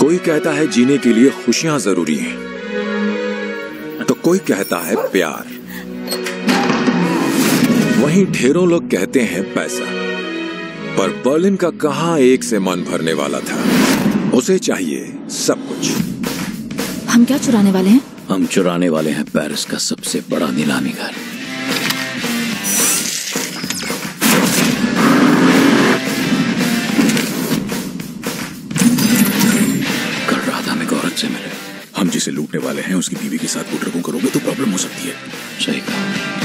कोई कहता है जीने के लिए खुशियाँ ज़रूरी हैं तो कोई कहता है प्यार। वहीं ढेरों लोग कहते हैं पैसा पर बर्लिन का कहा एक से मन भरने वाला था? उसे चाहिए सब कुछ। हम क्या चुराने वाले हैं? हम चुराने वाले हैं पेरिस का सबसे बड़ा नीलामी घर। से मिले हम जिसे लूटने वाले हैं उसकी बीवी के साथ गुटरकों करोगे तो प्रॉब्लम हो सकती है। सही कहा।